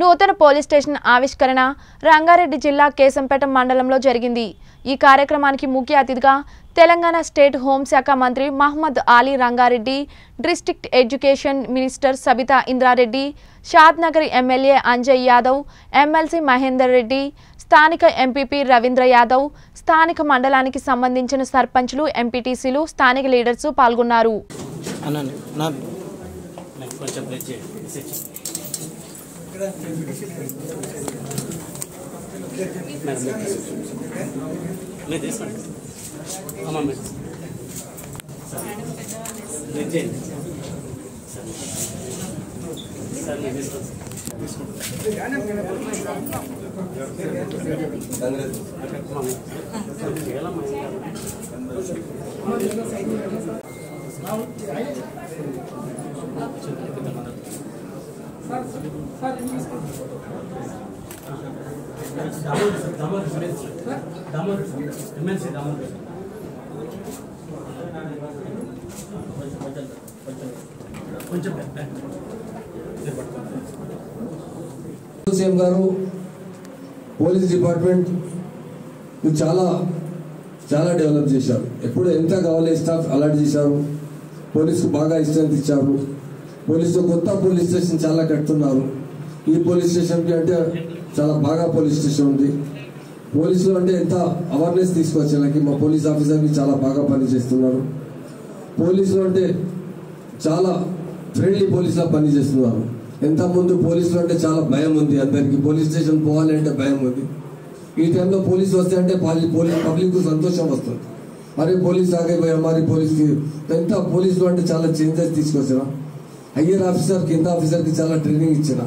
నూతన police station ఆవిష్కరణ రంగారెడ్డి జిల్లా కేశంపేట మండలంలో జరిగింది. ఈ కార్యక్రమానికి ముఖ్య అతిథిగా తెలంగాణ స్టేట్ హోంశాఖ మంత్రి Mohammed Ali Rangareddy district education minister Sabitha Indrareddy Shadnagar MLA Anjaiah Yadav MLC Mahender Reddy స్థానిక ఎంపీపీ రవీంద్ర యాదవ్ స్థానిక మండలానికి సంబంధించిన సర్పంచ్లు ఎంపీటీసీలు స్థానిక లీడర్స్ పాల్గొన్నారు. అన్నాను నా నాకు కొంచెం ప్లేస్ చేయండి మెసేజ్ మేడం మీరు తీసుకోండి. మీరు తీసుకోండి అమ్మా మీరు సరే ప్లేస్ చేయండి సరే సార్ మీరు తీసుకోండి అమ్మా, మీరు. చేయాలమ్మా, ఏం కాదు. కొంచెం సీఎం గారు పోలీస్ డిపార్ట్మెంట్ చాలా చాలా డెవలప్ చేశారు. ఎప్పుడు ఎంత కావాలి స్టాఫ్ అలాట్ చేశారు పోలీసుకు బాగా ఇష్టం ఇచ్చారు పోలీసు కొత్త పోలీస్ స్టేషన్ చాలా కడుతున్నారు. ఈ పోలీస్ స్టేషన్కి అంటే చాలా బాగా పోలీస్ స్టేషన్ ఉంది. పోలీసులు అంటే ఎంత అవేర్నెస్ తీసుకొచ్చేలాకి మా పోలీస్ ఆఫీసర్కి చాలా బాగా పనిచేస్తున్నారు పోలీసులు అంటే చాలా ఫ్రెండ్లీ పోలీసులా పనిచేస్తున్నారు ఎంత ముందు పోలీసులు అంటే చాలా భయం ఉంది. అందరికి పోలీస్ స్టేషన్ పోవాలి అంటే భయం ఉంది. ఈ టైంలో పోలీసు వస్తే అంటే పాలి- పోలీస్ పబ్లిక్ సంతోషం వస్తుంది. మరి పోలీస్ ఆగే భయ మరి పోలీస్కి ఎంత పోలీసులు అంటే చాలా చేంజెస్ తీసుకొచ్చిన హయ్యర్ ఆఫీసర్ కింద ఆఫీసర్కి చాలా ట్రైనింగ్ ఇచ్చిన.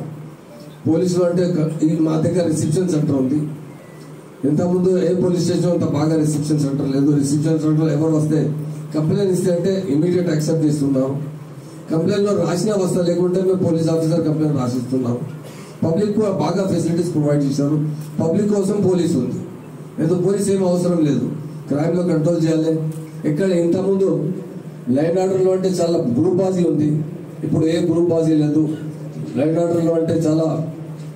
పోలీసులు అంటే మా దగ్గర రిసెప్షన్ సెంటర్ ఉంది. ఇంతకుముందు ఏ పోలీస్ స్టేషన్ అంత బాగా రిసెప్షన్ సెంటర్ లేదు. రిసెప్షన్ సెంటర్ ఎవరు వస్తే కంప్లైంట్ ఇస్తే అంటే ఇమీడియట్ యాక్సెప్ట్ చేస్తున్నాం. కంప్లైంట్లో రాసిన వస్తా లేకుంటే మేము పోలీస్ ఆఫీసర్ కంప్లైంట్ రాసిస్తున్నాం. పబ్లిక్ కూడా బాగా ఫెసిలిటీస్ ప్రొవైడ్ చేశారు. పబ్లిక్ కోసం పోలీస్ ఉంది. ఏదో పోలీస్ ఏం అవసరం లేదు. క్రైమ్లో కంట్రోల్ చేయాలి. ఇక్కడ ఇంతకుముందు లైన్ ఆర్డర్లో అంటే చాలా గ్రూప్ బాజీ ఉంది. ఇప్పుడు ఏ గ్రూప్ బాజీ లేదు. రైడ్ ఆర్డర్లో అంటే చాలా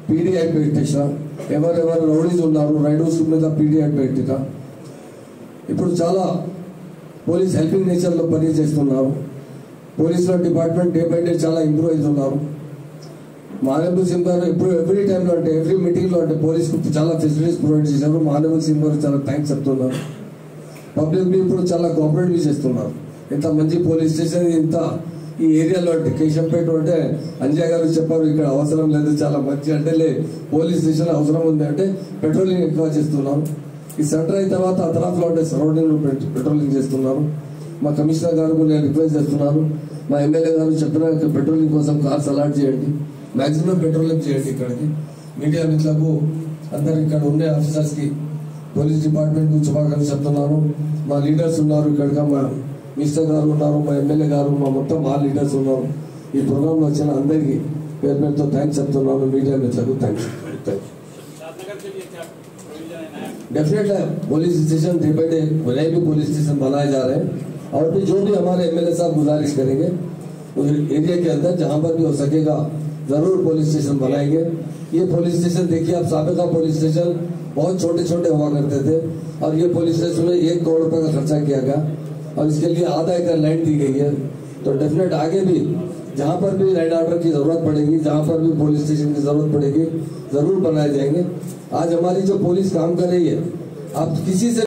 పీడీ పెట్టేసా ఎవరెవరు రౌడీస్ ఉన్నారు రైడర్స్ మీద పీడీ పెట్టిన ఇప్పుడు చాలా పోలీస్ హెల్పింగ్ నేచర్లో పని చేస్తున్నారు. పోలీసుల డిపార్ట్మెంట్ డే బై డే చాలా ఇంప్రూవ్ అవుతున్నారు. మానవ సింగ్ గారు ఇప్పుడు ఎవ్రీ టైంలో అంటే ఎవ్రీ మీటింగ్లో అంటే పోలీస్ చాలా ఫెసిలిటీస్ ప్రొవైడ్ చేశారు. మానవ సింగ్ గారు చాలా థ్యాంక్స్ చెప్తున్నారు. పబ్లిక్ ఇప్పుడు చాలా కోఆపరేటివ్ చేస్తున్నారు. ఇంత మంచి పోలీస్ స్టేషన్ ఇంత ఈ ఏరియాలో కేశంపేట అంటే అంజయ్ గారు చెప్పారు ఇక్కడ అవసరం లేదు చాలా మంచి అంటే లే పోలీస్ స్టేషన్ అవసరం ఉంది అంటే పెట్రోలింగ్ ఎక్కువ చేస్తున్నాం ఈ సెంటర్ అయిన తర్వాత అతరాఫ్లో ఉండే సరౌండింగ్ పెట్రోలింగ్ చేస్తున్నారు. మా కమిషనర్ గారు కూడా నేను రిక్వెస్ట్ చేస్తున్నాను. మా ఎమ్మెల్యే గారు చెప్పిన పెట్రోలింగ్ కోసం కార్స్ అలాట్ చేయండి. మ్యాక్సిమం పెట్రోలింగ్ చేయండి ఇక్కడికి. మీడియా మిత్రులకు అందరు ఇక్కడ ఉండే ఆఫీసర్స్కి పోలీస్ డిపార్ట్మెంట్కు శుభాకాంక్షలు చెప్తున్నాను. మా లీడర్స్ ఉన్నారు ఇక్కడ మా మినిస్టర్ గారు ఉన్నారు మా ఎమ్మెల్యే గారు మా మొత్తం మా లీడర్స్ ఉన్నారు ఈ ప్రోగ్రామ్ లో వచ్చిన అందరికీ పేరు పేరుతో థ్యాంక్స్ చెప్తున్నాను మీడియా మిత్రులకు థ్యాంక్స్ థ్యాంక్ डेफिनेट है police station day by day नए भी पुलिस स्टेशन बनाए जा रहे हैं और भी जो भी हमारे एमएलए साहब गुजारिश करेंगे उस एरिया के अंदर जहां पर भी हो सकेगा जरूर पुलिस स्टेशन बनाएंगे ये पुलिस स्टेशन देखिए आप सबका पुलिस स्टेशन बहुत छोटे छोटे हुआ करते थे और ये पुलिस स्टेशन में एक करोड़ रुपए का खर्चा किया गया और इसके लिए आधा एकड़ लैंड दी गई है। तो डेफिनेट आगे भी जहाँ पर भी लैंड ऑर्डर की ज़रूरत पड़ेगी, जहाँ पर भी पुलिस स्टेशन की ज़रूरत पड़ेगी, ज़रूर बनाए जाएँगे। आज हमारी जो पुलिस काम कर रही है, आप किसी से